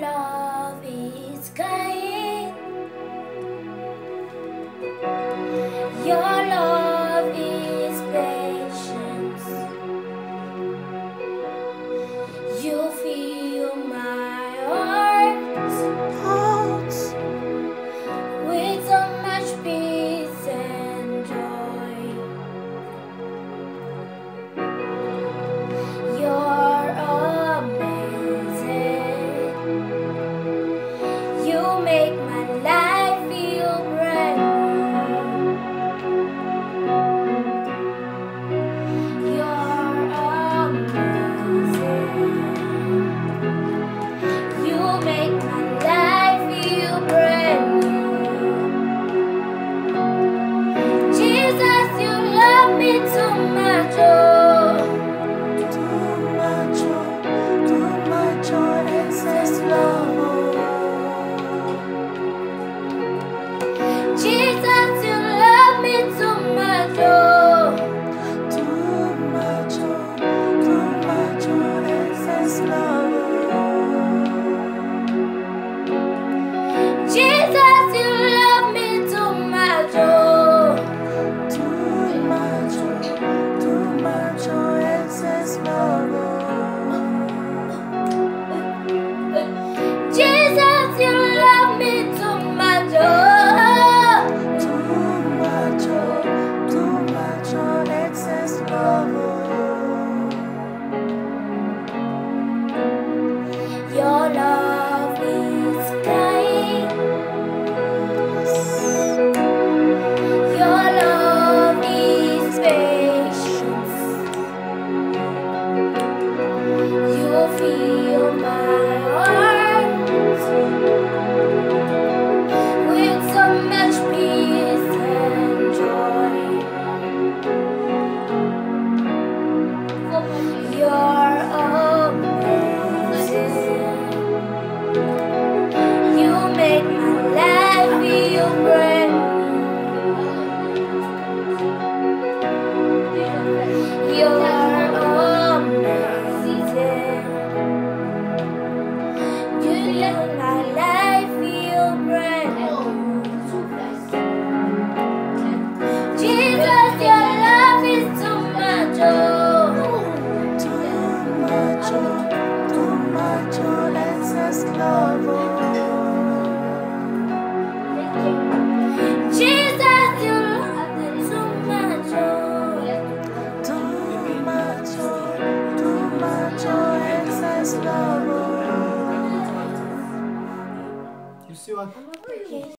love is kind. your love. You live my life. You see what?